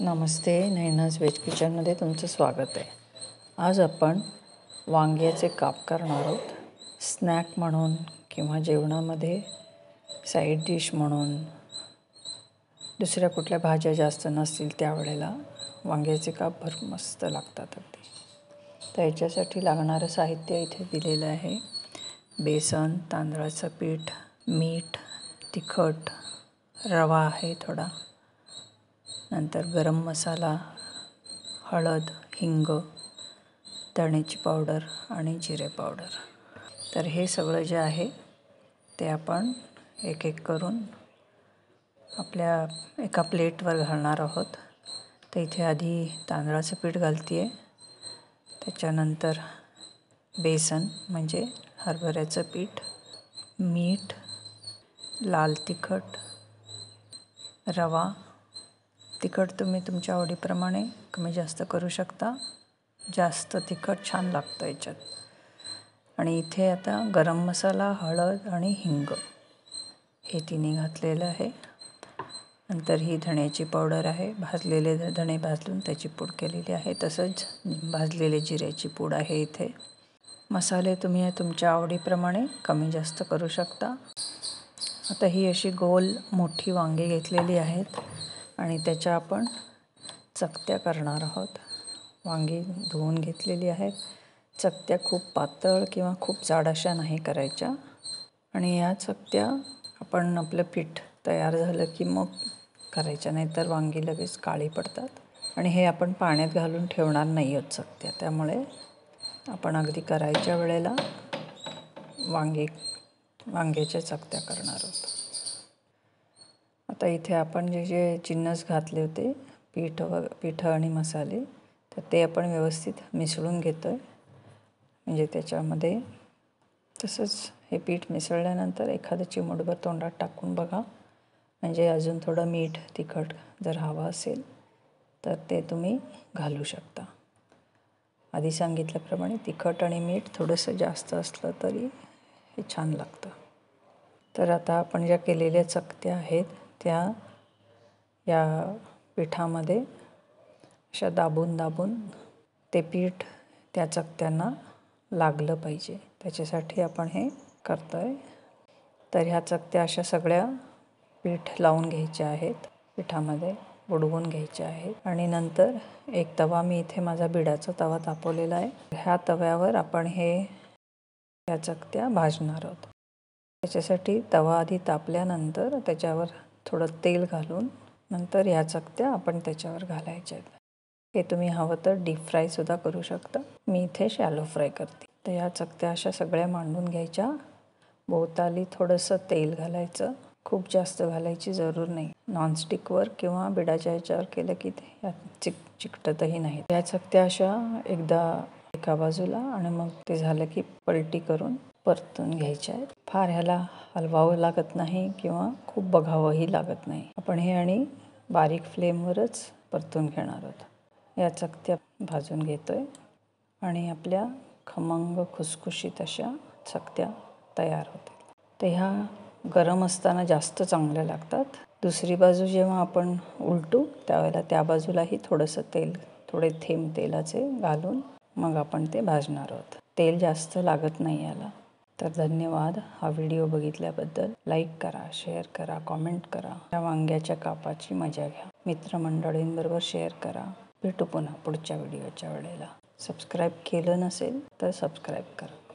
नमस्ते Naina's veg किचनमध्ये तुमचं स्वागत आहे. आज आपण वांग्याचे काप करणार आहोत. स्नॅक म्हणून किंवा जेवणामध्ये साईड डिश म्हणून. दुसऱ्या कुठल्या भाज्या जास्त नसतील त्यावेळेला वांग्याचे काप भर मस्त लागतात अगदी. तर याच्यासाठी लागणारं साहित्य इथे दिलेलं आहे. बेसन तांदळाचं पीठ मीठ तिखट रवा आहे थोडा. नंतर गरम मसाला हळद हिंग धण्याची पावडर आणि जिरे पावडर. तर हे सगळं जे आहे ते आपण एक एक करून आपल्या एका प्लेटवर घालणार आहोत. तर इथे आधी तांदळाचं पीठ घालते आहे त्याच्यानंतर बेसन म्हणजे हरभऱ्याचं पीठ मीठ लाल तिखट रवा तिखट तुम्ही तुमच्या आवडीप्रमाणे कमी जास्त करू शकता. जास्त तिखट छान लागतं याच्यात. आणि इथे आता गरम मसाला हळद आणि हिंग हे तिन्ही घातलेलं आहे. नंतर ही धण्याची पावडर आहे. भाजलेले धणे भाजून त्याची पूड केलेली आहे. तसंच भाजलेले जिऱ्याची पूड आहे इथे. मसाले तुम्ही तुमच्या आवडीप्रमाणे कमी जास्त करू शकता. आता ही अशी गोल मोठी वांगी घेतलेली आहेत. आणि त्याच्या आपण चकत्या करणार आहोत. वांगी धुवून घेतलेली आहेत. चकत्या खूप पातळ किंवा खूप जाड अशा नाही करायच्या. आणि या चकत्या आपण आपलं पीठ तयार झालं की मग करायच्या. नाहीतर वांगी लगेच काळी पडतात. आणि हे आपण पाण्यात घालून ठेवणार नाही आहोत चकत्या. त्यामुळे आपण अगदी करायच्या वेळेला वांगी वांग्याच्या चकत्या करणार आहोत. आता इथे आपण जे जे जिन्नस घातले होते पीठ व पिठं आणि मसाले तर ते आपण व्यवस्थित मिसळून घेतो आहे म्हणजे त्याच्यामध्ये तसंच हे पीठ मिसळल्यानंतर एखादं चिमूटभर तोंडात टाकून बघा. म्हणजे अजून थोडं मीठ तिखट जर हवं असेल तर ते तुम्ही घालू शकता. आधी सांगितल्याप्रमाणे तिखट आणि मीठ थोडंसं जास्त असलं तरी हे छान लागतं. तर आता आपण ज्या केलेल्या चकत्या आहेत त्या या पिठामध्ये अशा दाबून दाबून ते पीठ त्या चकत्यांना लागलं पाहिजे. त्याच्यासाठी आपण हे करतो आहे तर ह्या चकत्या अशा सगळ्या पीठ लावून घ्यायच्या आहेत. पिठामध्ये बुडवून घ्यायच्या आहेत. आणि नंतर एक तवा मी इथे माझा बिडाचा तवा तापवलेला आहे. ह्या तव्यावर आपण हे ह्या चकत्या भाजणार आहोत. त्याच्यासाठी तवा आधी तापल्यानंतर त्याच्यावर थोडं तेल घालून नंतर ह्या चकत्या आपण त्याच्यावर घालायच्या आहेत. हे तुम्ही हवं तर डीप फ्रायसुद्धा करू शकता. मी इथे शॅलो फ्राय करते. तर ह्या चकत्या अशा सगळ्या मांडून घ्यायच्या. भोवताली थोडंसं तेल घालायचं. खूप जास्त घालायची जरूर नाही. नॉनस्टिकवर किंवा बिडाच्या ह्याच्यावर केलं की ते चिक चिकटतही नाही या चकत्या अशा एकदा एका बाजूला आणि मग ते झालं की पलटी करून परतून घ्यायच्या आहेत. फार ह्याला हलवावं लागत नाही किंवा खूप बघावंही लागत नाही. आपण हे आणि बारीक फ्लेमवरच परतून घेणार आहोत. या चकत्या भाजून घेतो आहे आणि आपल्या खमंग खुसखुशीत अशा चकत्या तयार होतात. तर ह्या गरम असताना जास्त चांगल्या लागतात. दुसरी बाजू जेव्हा आपण उलटू त्यावेळेला त्या बाजूलाही थोडंसं तेल थोडे थेंब तेलाचे घालून मग आपण ते भाजणार आहोत. तेल जास्त लागत नाही याला. तर धन्यवाद. हा व्हिडिओ बघितल्याबद्दल लाईक करा शेअर करा कॉमेंट करा. या वांग्याच्या कापाची मजा घ्या. मित्रमंडळींबरोबर शेअर करा. भेटू पुन्हा पुढच्या व्हिडिओच्या वेळेला. सबस्क्राईब केलं नसेल तर सबस्क्राईब करा.